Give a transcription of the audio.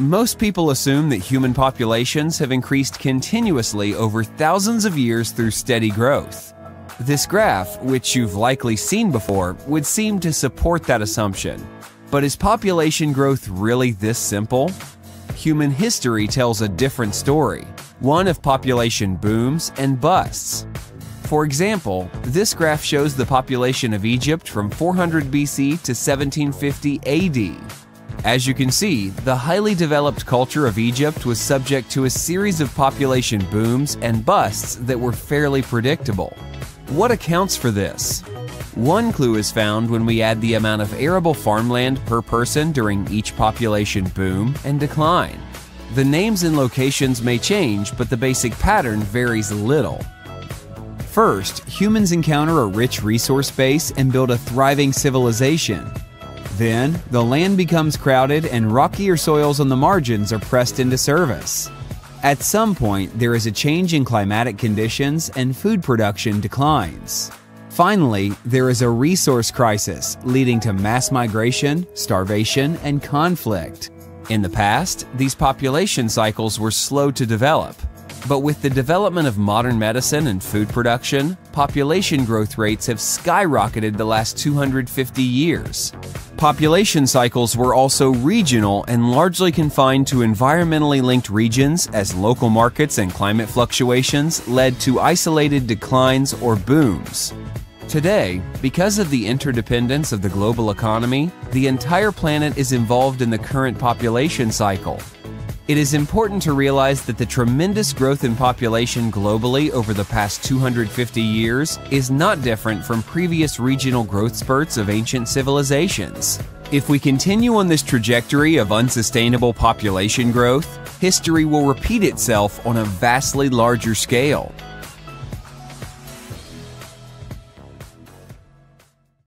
Most people assume that human populations have increased continuously over thousands of years through steady growth. This graph, which you've likely seen before, would seem to support that assumption. But is population growth really this simple? Human history tells a different story, one of population booms and busts. For example, this graph shows the population of Egypt from 400 BC to 1750 AD. As you can see, the highly developed culture of Egypt was subject to a series of population booms and busts that were fairly predictable. What accounts for this? One clue is found when we add the amount of arable farmland per person during each population boom and decline. The names and locations may change, but the basic pattern varies little. First, humans encounter a rich resource base and build a thriving civilization. Then, the land becomes crowded and rockier soils on the margins are pressed into service. At some point, there is a change in climatic conditions and food production declines. Finally, there is a resource crisis leading to mass migration, starvation, and conflict. In the past, these population cycles were slow to develop. But with the development of modern medicine and food production, population growth rates have skyrocketed the last 250 years. Population cycles were also regional and largely confined to environmentally linked regions as local markets and climate fluctuations led to isolated declines or booms. Today, because of the interdependence of the global economy, the entire planet is involved in the current population cycle. It is important to realize that the tremendous growth in population globally over the past 250 years is not different from previous regional growth spurts of ancient civilizations. If we continue on this trajectory of unsustainable population growth, history will repeat itself on a vastly larger scale.